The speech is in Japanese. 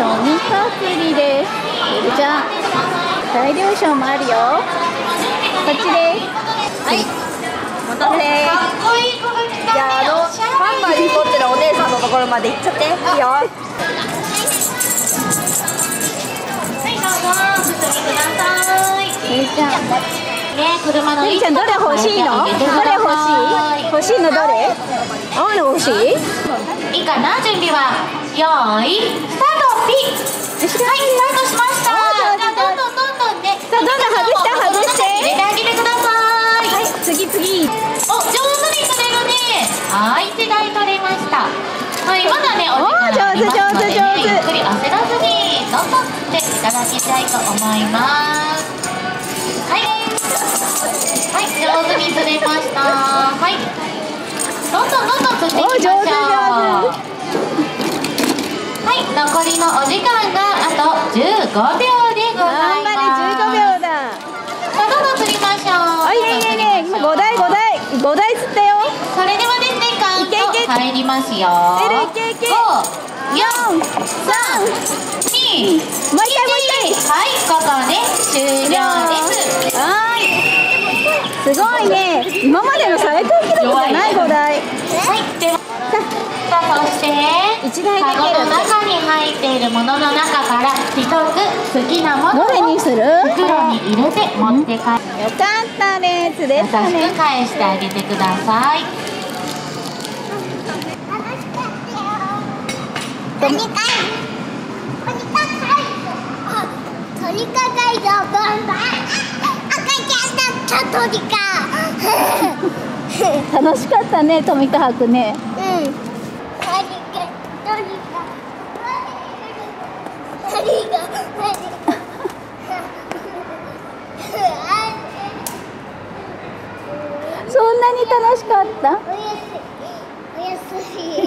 トミカ釣りですじゃあ大量賞もあるよこっちですはいお待たせかっこいい子が来たじゃあのハンマーに持ってるお姉さんのところまで行っちゃっていいよはいどうぞ進みくださいゆりちゃんね車のゆりちゃんどれ欲しいのどれ欲しい欲しいのどれ青の欲しいいいかな準備はよーいスタートはいスタートしました。おじゃあどんどんどんどんね。さあどんどん外して外して。入れてあげてください。はい次次。お上手に取れるね。はい一台取れました。はいまだねお時間ありますので、ね、おー上手上手上手。ゆっくり焦らずにどんどん振っていただきたいと思います五秒でございます頑張れ秒ださあどうぞ釣りましょういいい台五台五台釣ったよそれではですねカウント入りますよいけいいけ54321もう一回もう一回はいここで終了ですはいすごいね今までの最高記録じゃない五台はいではさあそして一台だけカゴの中に入っているものの中から一つ好きなものをどれにする？袋に入れて持って帰ってよかったね釣れ優しく返してあげてください。トニカトニカトニカガイドバンバン赤ちゃんだったトニカ楽しかったねトミカ博ね。うんトニカトニカトニカトニそんなに楽しかった？おやすみ。おやすみ。